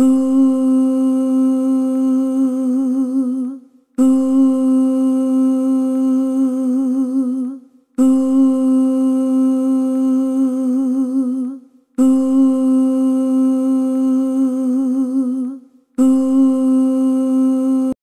Ooh.